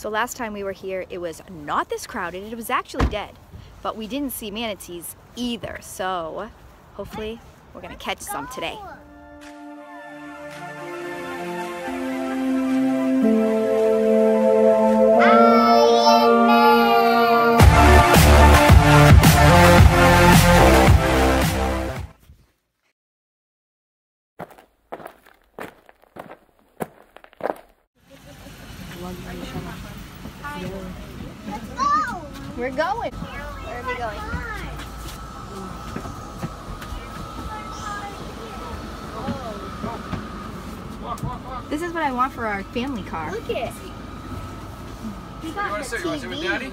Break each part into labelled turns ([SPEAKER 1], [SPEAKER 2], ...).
[SPEAKER 1] So last time we were here, it was not this crowded. It was actually dead, but we didn't see manatees either. So hopefully we're gonna catch some today. We're going. Where are we going? This is what I want for our family car.
[SPEAKER 2] Look at it. We got the
[SPEAKER 3] you wanna sit with Daddy?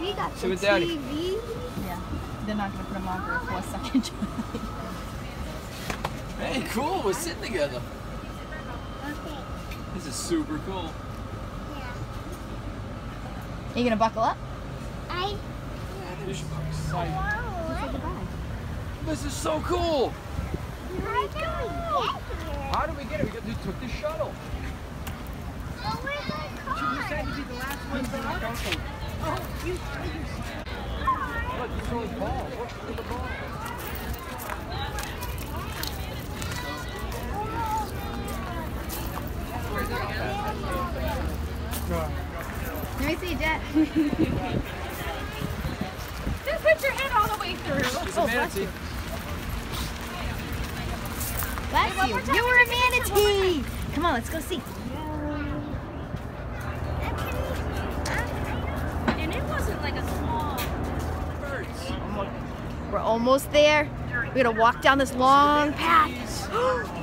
[SPEAKER 2] We got
[SPEAKER 3] Sit
[SPEAKER 2] the
[SPEAKER 3] with Daddy.
[SPEAKER 2] TV.
[SPEAKER 1] Yeah. They're not gonna put them on for a four second
[SPEAKER 3] Hey, cool. We're sitting together.
[SPEAKER 2] Okay.
[SPEAKER 3] This is super cool.
[SPEAKER 2] Yeah.
[SPEAKER 1] Are you gonna buckle up?
[SPEAKER 2] I.
[SPEAKER 3] You should be excited. This is so cool.
[SPEAKER 2] How do we get here?
[SPEAKER 3] How did we get it? We got, took the shuttle.
[SPEAKER 2] Oh, where's my car?
[SPEAKER 3] Oh, look, he's throwing balls. Look, look at the ball.
[SPEAKER 4] Just put your head all the way through.
[SPEAKER 3] It's a oh, manatee.
[SPEAKER 1] Bless you. You were a manatee. Come on, let's go see.
[SPEAKER 4] And it wasn't like a small.
[SPEAKER 3] Birds.
[SPEAKER 1] We're almost there. We gotta walk down this long path.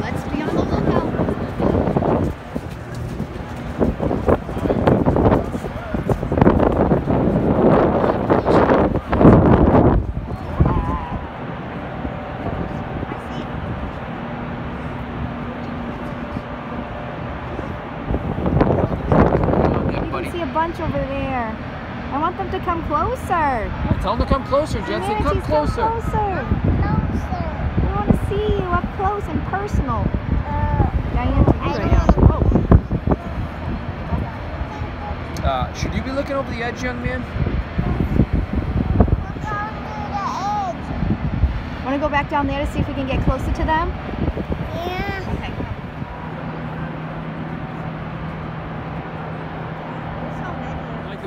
[SPEAKER 1] Let's be on the lookout.
[SPEAKER 3] Yeah,
[SPEAKER 1] You
[SPEAKER 3] buddy.
[SPEAKER 1] can see a bunch over there. I want them to come closer.
[SPEAKER 3] Tell them to come closer, Jensen. Come
[SPEAKER 1] Manatees,
[SPEAKER 3] closer.
[SPEAKER 1] closer.
[SPEAKER 2] Closer.
[SPEAKER 1] We want to see you up close and personal.
[SPEAKER 2] Uh,
[SPEAKER 1] Diane, to you right now. Oh.
[SPEAKER 3] Uh, should you be looking over the edge, young man?
[SPEAKER 2] we're going to the edge.
[SPEAKER 1] Want to go back down there to see if we can get closer to them?
[SPEAKER 2] Yeah.
[SPEAKER 1] Okay.
[SPEAKER 3] Like the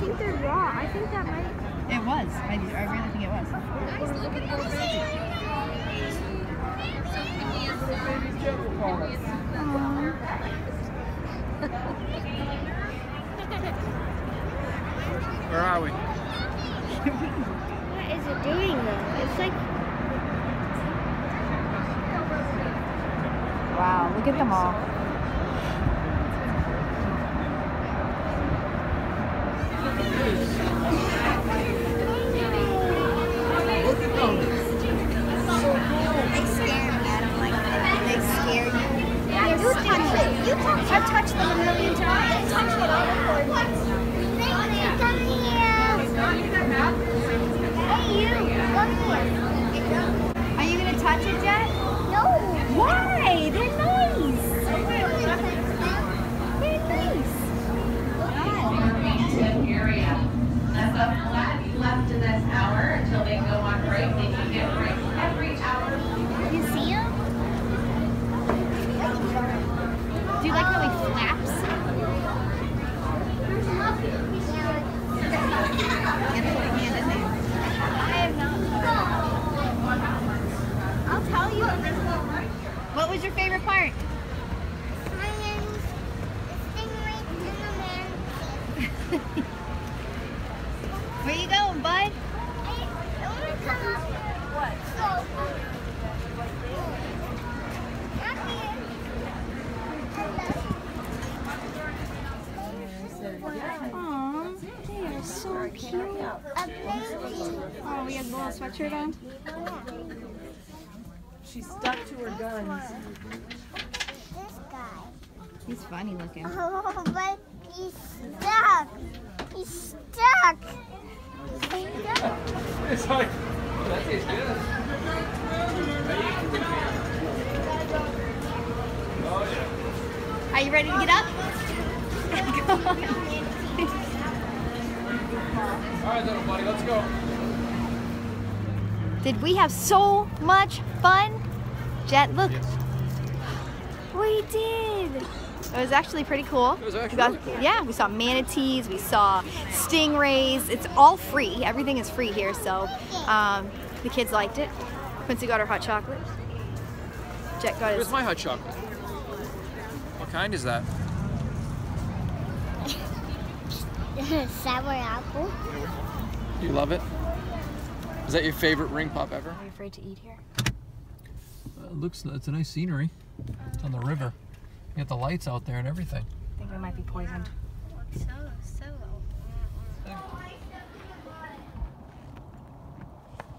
[SPEAKER 2] think they're raw. I think that might.
[SPEAKER 1] It was. I, I really think it was.
[SPEAKER 4] Guys, look at those. So
[SPEAKER 3] Where are we?
[SPEAKER 2] What is it doing though? It's like.
[SPEAKER 1] Wow, look at them all. Like how he flaps?
[SPEAKER 2] I'll tell you.
[SPEAKER 1] What was your favorite part?
[SPEAKER 2] Science, the stingray, and the man.
[SPEAKER 1] Where you going, bud?
[SPEAKER 2] I, I want to come up. What? So
[SPEAKER 1] shirt on?
[SPEAKER 5] She's stuck to her guns.
[SPEAKER 2] This guy.
[SPEAKER 1] He's funny looking.
[SPEAKER 2] Oh, but he's stuck. He's stuck.
[SPEAKER 3] It's like, that tastes good. Oh, yeah.
[SPEAKER 1] Are you ready to get up?
[SPEAKER 3] All right, little buddy, let's go.
[SPEAKER 1] Did we have so much fun? Jet, look. We did. It was actually pretty cool.
[SPEAKER 3] It was actually
[SPEAKER 1] We got-
[SPEAKER 3] really cool.
[SPEAKER 1] Yeah, we saw manatees, we saw stingrays. It's all free. Everything is free here, so um, the kids liked it. Quincy got her hot chocolate. Jet got his.
[SPEAKER 3] Where's my hot chocolate? What kind is that?
[SPEAKER 2] Sour apple.
[SPEAKER 3] You love it? Is that your favorite ring pop ever?
[SPEAKER 1] Are you afraid to eat here?
[SPEAKER 3] Uh, it looks, it's a nice scenery. It's on the river. You got the lights out there and everything.
[SPEAKER 1] I think we might be poisoned.
[SPEAKER 4] So, so.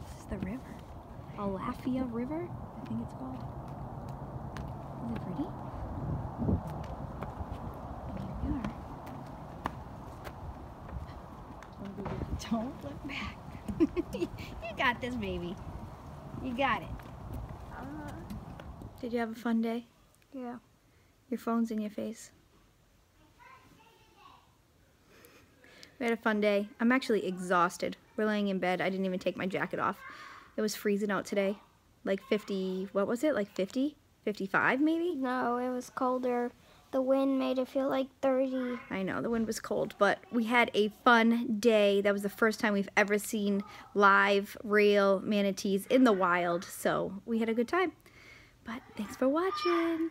[SPEAKER 1] This is the river. Alafia River, I think it's called. Is it pretty? Here we are. Don't look back. you got this, baby. You got it. Uh-huh. Did you have a fun day?
[SPEAKER 2] Yeah.
[SPEAKER 1] Your phone's in your face. We had a fun day. I'm actually exhausted. We're laying in bed. I didn't even take my jacket off. It was freezing out today. Like 50, what was it? Like 50? 55 maybe?
[SPEAKER 2] No, it was colder. The wind made it feel like 30.
[SPEAKER 1] I know, the wind was cold, but we had a fun day. That was the first time we've ever seen live, real manatees in the wild, so we had a good time. But thanks for watching.